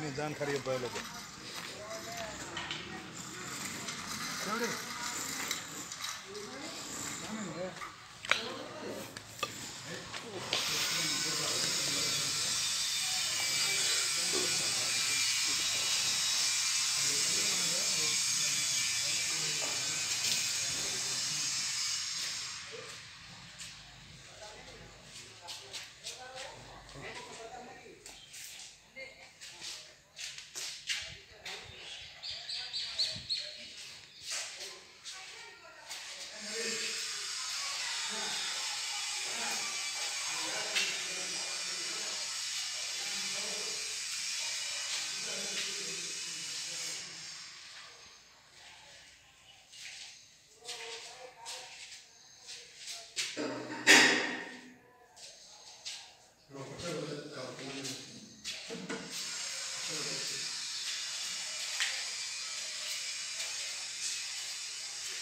अपनी जानकारी पहले से